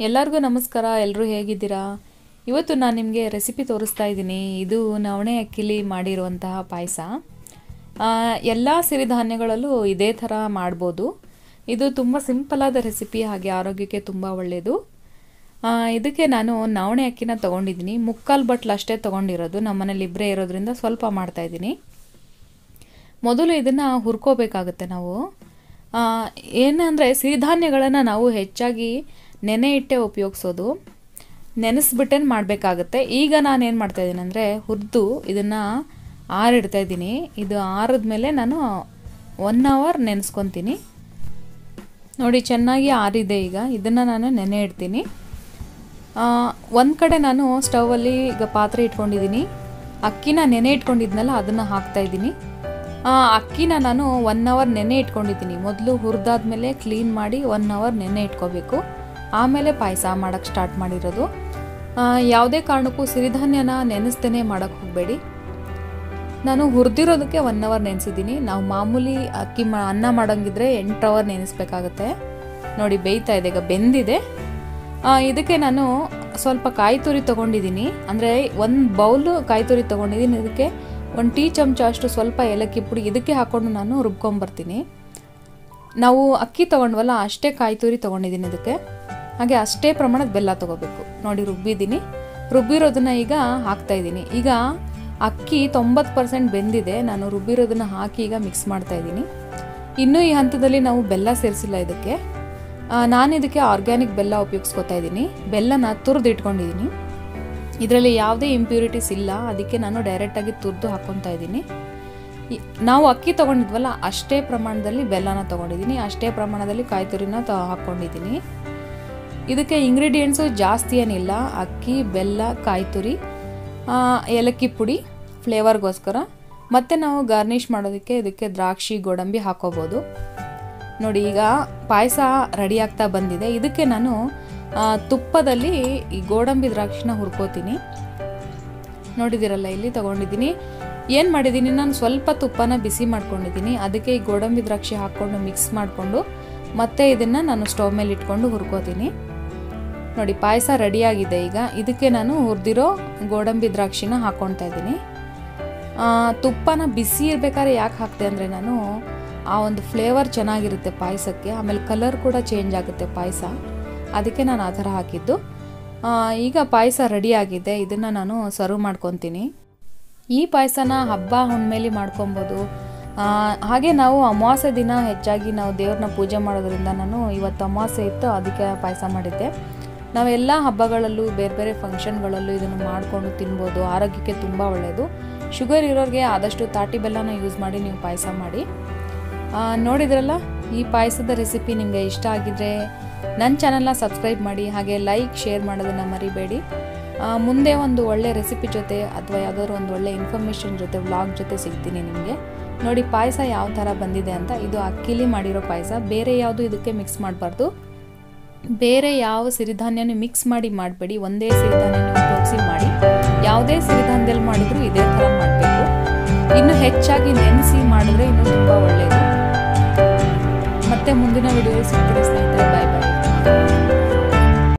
ಎಲ್ಲರಿಗೂ ನಮಸ್ಕಾರ ಎಲ್ಲರೂ ಹೇಗಿದ್ದೀರಾ? ಇವತ್ತು ನಾನು ನಿಮಗೆ ರೆಸಿಪಿ ತೋರಿಸ್ತಾ ಇದ್ದೀನಿ. ಇದು ನವಣೆ ಅಕ್ಕಿಲಿ ಮಾಡಿರುವಂತಹ ಪಾಯಸ. ಎಲ್ಲ ಸಿರಿಧಾನ್ಯಗಳಲ್ಲೂ ಇದೇ ಥರ ಮಾಡ್ಬೋದು. ಇದು ತುಂಬ ಸಿಂಪಲಾದ ರೆಸಿಪಿ, ಹಾಗೆ ಆರೋಗ್ಯಕ್ಕೆ ತುಂಬ ಒಳ್ಳೆಯದು ಇದಕ್ಕೆ ನಾನು ನವಣೆ ಅಕ್ಕಿನ ತೊಗೊಂಡಿದ್ದೀನಿ. ಮುಕ್ಕಾಲು ಬಟ್ಲು ಅಷ್ಟೇ ತೊಗೊಂಡಿರೋದು. ನಮ್ಮ ಮನೇಲಿ ಇಬ್ಬರೇ ಇರೋದ್ರಿಂದ ಸ್ವಲ್ಪ ಮಾಡ್ತಾಯಿದ್ದೀನಿ ಮೊದಲು ಇದನ್ನು ಹುರ್ಕೋಬೇಕಾಗುತ್ತೆ ನಾವು. ಏನಂದರೆ ಸಿರಿಧಾನ್ಯಗಳನ್ನು ನಾವು ಹೆಚ್ಚಾಗಿ ನೆನೆ ಇಟ್ಟೆ ಉಪಯೋಗಿಸೋದು. ನೆನೆಸ್ಬಿಟ್ಟೇನು ಮಾಡಬೇಕಾಗುತ್ತೆ. ಈಗ ನಾನು ಏನು ಮಾಡ್ತಾಯಿದ್ದೀನಿ ಅಂದರೆ ಹುರಿದು ಇದನ್ನು ಆರಿಡ್ತಾ ಇದ್ದೀನಿ. ಇದು ಆರಿದ್ಮೇಲೆ ನಾನು ಒನ್ ಅವರ್ ನೆನೆಸ್ಕೊತೀನಿ. ನೋಡಿ, ಚೆನ್ನಾಗಿ ಆರಿದೆ ಈಗ. ಇದನ್ನು ನಾನು ನೆನೆ ಇಡ್ತೀನಿ. ಒಂದು ಕಡೆ ನಾನು ಸ್ಟವಲ್ಲಿ ಈಗ ಪಾತ್ರೆ ಇಟ್ಕೊಂಡಿದ್ದೀನಿ. ಅಕ್ಕಿನ ನೆನೆ ಇಟ್ಕೊಂಡಿದ್ನಲ್ಲ, ಅದನ್ನು ಹಾಕ್ತಾ ಇದ್ದೀನಿ ಅಕ್ಕಿನ ನಾನು ಒನ್ ಅವರ್ ನೆನೆ ಇಟ್ಕೊಂಡಿದ್ದೀನಿ. ಮೊದಲು ಹುರಿದಾದ್ಮೇಲೆ ಕ್ಲೀನ್ ಮಾಡಿ ಒನ್ ಅವರ್ ನೆನೆ ಇಟ್ಕೋಬೇಕು. ಆಮೇಲೆ ಪಾಯಸ ಮಾಡೋಕ್ಕೆ ಸ್ಟಾರ್ಟ್ ಮಾಡಿರೋದು. ಯಾವುದೇ ಕಾರಣಕ್ಕೂ ಸಿರಿಧಾನ್ಯನ ನೆನೆಸ್ದೇ ಮಾಡೋಕ್ಕೆ ಹೋಗಬೇಡಿ. ನಾನು ಹುರಿದಿರೋದಕ್ಕೆ ಒನ್ ಅವರ್ ನೆನೆಸಿದ್ದೀನಿ. ನಾವು ಮಾಮೂಲಿ ಅಕ್ಕಿ ಮಾ, ಅನ್ನ ಮಾಡೋಂಗಿದ್ರೆ ಎಂಟು ಅವರ್ ನೆನೆಸ್ಬೇಕಾಗತ್ತೆ. ನೋಡಿ ಬೇಯ್ತಾ ಇದೆ, ಈಗ ಬೆಂದಿದೆ. ಇದಕ್ಕೆ ನಾನು ಸ್ವಲ್ಪ ಕಾಯಿ ತುರಿ ತೊಗೊಂಡಿದ್ದೀನಿ. ಅಂದರೆ ಒಂದು ಬೌಲು ಕಾಯಿ ತುರಿ ತೊಗೊಂಡಿದ್ದೀನಿ. ಇದಕ್ಕೆ ಒಂದು ಟೀ ಚಮಚ ಅಷ್ಟು ಸ್ವಲ್ಪ ಏಲಕ್ಕಿ ಪುಡಿ ಇದಕ್ಕೆ ಹಾಕ್ಕೊಂಡು ನಾನು ರುಬ್ಕೊಂಬರ್ತೀನಿ. ನಾವು ಅಕ್ಕಿ ತೊಗೊಂಡ್ವಲ್ಲ, ಅಷ್ಟೇ ಕಾಯಿ ತುರಿ ತೊಗೊಂಡಿದ್ದೀನಿ ಇದಕ್ಕೆ. ಹಾಗೆ ಅಷ್ಟೇ ಪ್ರಮಾಣದ ಬೆಲ್ಲ ತೊಗೋಬೇಕು. ನೋಡಿ ರುಬ್ಬಿದ್ದೀನಿ. ರುಬ್ಬಿರೋದನ್ನ ಈಗ ಹಾಕ್ತಾ ಇದ್ದೀನಿ. ಈಗ ಅಕ್ಕಿ ತೊಂಬತ್ತು ಪರ್ಸೆಂಟ್ ಬೆಂದಿದೆ. ನಾನು ರುಬ್ಬಿರೋದನ್ನ ಹಾಕಿ ಈಗ ಮಿಕ್ಸ್ ಮಾಡ್ತಾ ಇದ್ದೀನಿ. ಇನ್ನೂ ಈ ಹಂತದಲ್ಲಿ ನಾವು ಬೆಲ್ಲ ಸೇರಿಸಿಲ್ಲ ಇದಕ್ಕೆ. ನಾನು ಇದಕ್ಕೆ ಆರ್ಗ್ಯಾನಿಕ್ ಬೆಲ್ಲ ಉಪಯೋಗಿಸ್ಕೊತಾ ಇದ್ದೀನಿ. ಬೆಲ್ಲನ ತುರಿದು ಇಟ್ಕೊಂಡಿದ್ದೀನಿ. ಇದರಲ್ಲಿ ಯಾವುದೇ ಇಂಪ್ಯೂರಿಟೀಸ್ ಇಲ್ಲ. ಅದಕ್ಕೆ ನಾನು ಡೈರೆಕ್ಟಾಗಿ ತುರಿದು ಹಾಕ್ಕೊತಾ ಇದ್ದೀನಿ. ನಾವು ಅಕ್ಕಿ ತೊಗೊಂಡಿದ್ವಲ್ಲ, ಅಷ್ಟೇ ಪ್ರಮಾಣದಲ್ಲಿ ಬೆಲ್ಲನ ತೊಗೊಂಡಿದ್ದೀನಿ. ಅಷ್ಟೇ ಪ್ರಮಾಣದಲ್ಲಿ ಕಾಯಿ ತುರಿನ ಹಾಕ್ಕೊಂಡಿದ್ದೀನಿ ಇದಕ್ಕೆ ಇಂಗ್ರೀಡಿಯೆಂಟ್ಸು ಜಾಸ್ತಿ ಏನಿಲ್ಲ. ಅಕ್ಕಿ, ಬೆಲ್ಲ ಕಾಯಿ ತುರಿ ಏಲಕ್ಕಿ ಪುಡಿ ಫ್ಲೇವರ್ಗೋಸ್ಕರ ಮತ್ತು ನಾವು ಗಾರ್ನಿಷ್ ಮಾಡೋದಕ್ಕೆ ಇದಕ್ಕೆ ದ್ರಾಕ್ಷಿ, ಗೋಡಂಬಿ ಹಾಕೋಬೋದು. ನೋಡಿ, ಈಗ ಪಾಯಸ ರೆಡಿ ಆಗ್ತಾ ಬಂದಿದೆ. ಇದಕ್ಕೆ ನಾನು ತುಪ್ಪದಲ್ಲಿ ಈ ಗೋಡಂಬಿ ದ್ರಾಕ್ಷಿನ ಹುರ್ಕೋತೀನಿ. ನೋಡಿದಿರಲ್ಲ ಇಲ್ಲಿ ತಗೊಂಡಿದ್ದೀನಿ. ಏನು ಮಾಡಿದ್ದೀನಿ? ನಾನು ಸ್ವಲ್ಪ ತುಪ್ಪನ ಬಿಸಿ ಮಾಡ್ಕೊಂಡಿದ್ದೀನಿ. ಅದಕ್ಕೆ ಈ ಗೋಡಂಬಿ ದ್ರಾಕ್ಷಿ ಹಾಕ್ಕೊಂಡು ಮಿಕ್ಸ್ ಮಾಡಿಕೊಂಡು, ಮತ್ತೆ ಇದನ್ನು ನಾನು ಸ್ಟವ್ ಮೇಲೆ ಇಟ್ಕೊಂಡು ಹುರ್ಕೋತೀನಿ. ನೋಡಿ, ಪಾಯಸ ರೆಡಿಯಾಗಿದೆ ಈಗ. ಇದಕ್ಕೆ ನಾನು ಹುರಿದಿರೋ ಗೋಡಂಬಿ ದ್ರಾಕ್ಷಿನ ಹಾಕ್ಕೊಳ್ತಾ ಇದ್ದೀನಿ. ತುಪ್ಪನ ಬಿಸಿ ಇರಬೇಕಾದ್ರೆ ಯಾಕೆ ಹಾಕ್ತೆ ಅಂದರೆ ನಾನು ಆ ಒಂದು ಫ್ಲೇವರ್ ಚೆನ್ನಾಗಿರುತ್ತೆ ಪಾಯಸಕ್ಕೆ. ಆಮೇಲೆ ಕಲರ್ ಕೂಡ ಚೇಂಜ್ ಆಗುತ್ತೆ ಪಾಯಸ. ಅದಕ್ಕೆ ನಾನು ಆ ಥರ ಹಾಕಿದ್ದು. ಈಗ ಪಾಯಸ ರೆಡಿಯಾಗಿದೆ. ಇದನ್ನು ನಾನು ಸರ್ವ್ ಮಾಡ್ಕೊತೀನಿ. ಈ ಪಾಯಸನ ಹಬ್ಬ ಹುಣ್ಮೇಲಿ ಮಾಡ್ಕೊಬೋದು. ಹಾಗೆ ನಾವು ಅಮಾವಾಸ್ಯೆ ದಿನ ಹೆಚ್ಚಾಗಿ ನಾವು ದೇವ್ರನ್ನ ಪೂಜೆ ಮಾಡೋದ್ರಿಂದ ನಾನು ಇವತ್ತು ಅಮಾವಾಸ್ಯೆ ಇತ್ತು, ಅದಕ್ಕೆ ಪಾಯಸ ಮಾಡಿದ್ದೆ. ನಾವೆಲ್ಲ ಹಬ್ಬಗಳಲ್ಲೂ ಬೇರೆ ಬೇರೆ ಫಂಕ್ಷನ್ಗಳಲ್ಲೂ ಇದನ್ನು ಮಾಡಿಕೊಂಡು ತಿನ್ಬೋದು. ಆರೋಗ್ಯಕ್ಕೆ ತುಂಬ ಒಳ್ಳೆಯದು ಶುಗರ್ ಇರೋರಿಗೆ ಆದಷ್ಟು ತಾಟಿ ಬೆಲ್ಲನ ಯೂಸ್ ಮಾಡಿ ನೀವು ಪಾಯಸ ಮಾಡಿ. ನೋಡಿದ್ರಲ್ಲ? ಈ ಪಾಯಸದ ರೆಸಿಪಿ ನಿಮಗೆ ಇಷ್ಟ ಆಗಿದ್ರೆ ನನ್ನ ಚಾನಲ್ನ ಸಬ್ಸ್ಕ್ರೈಬ್ ಮಾಡಿ, ಹಾಗೆ ಲೈಕ್ ಶೇರ್ ಮಾಡೋದನ್ನು ಮರಿಬೇಡಿ. ಮುಂದೆ ಒಂದು ಒಳ್ಳೆ ರೆಸಿಪಿ ಜೊತೆ ಅಥವಾ ಯಾವುದಾದ್ರು ಒಂದು ಒಳ್ಳೆ ಇನ್ಫಾರ್ಮೇಷನ್ ಜೊತೆ ವ್ಲಾಗ್ ಜೊತೆ ಸಿಗ್ತೀನಿ ನಿಮಗೆ. ನೋಡಿ ಪಾಯಸ ಯಾವ ಥರ ಬಂದಿದೆ ಅಂತ. ಇದು ಅಕ್ಕಿಲಿ ಮಾಡಿರೋ ಪಾಯಸ. ಬೇರೆ ಯಾವುದು ಇದಕ್ಕೆ ಮಿಕ್ಸ್ ಮಾಡಬಾರ್ದು. ಬೇರೆ ಯಾವ ಸಿರಿಧಾನ್ಯನೂ ಮಿಕ್ಸ್ ಮಾಡಿ ಮಾಡಬೇಡಿ. ಒಂದೇ ಸಿರಿಧಾನ್ಯನ ಉಪಯೋಗಿಸಿ ಮಾಡಿ. ಯಾವುದೇ ಸಿರಿಧಾನ್ಯದಲ್ಲಿ ಮಾಡಿದರೂ ಇದೇ ಥರ ಮಾಡಬೇಕು. ಇನ್ನು ಹೆಚ್ಚಾಗಿ ನೆನೆಸಿ ಮಾಡಿದ್ರೆ ಇನ್ನೂ ತುಂಬ ಒಳ್ಳೆಯದು ಮತ್ತೆ ಮುಂದಿನ ವಿಡಿಯೋ ಬಾಯ್